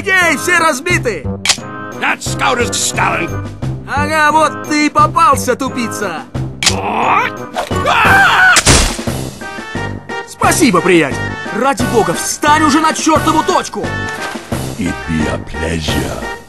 Эгей, все разбиты! That scout is Stalin. Ага, вот ты и попался, тупица! Спасибо, приятель! Ради бога, встань уже на чертову точку! It be a pleasure.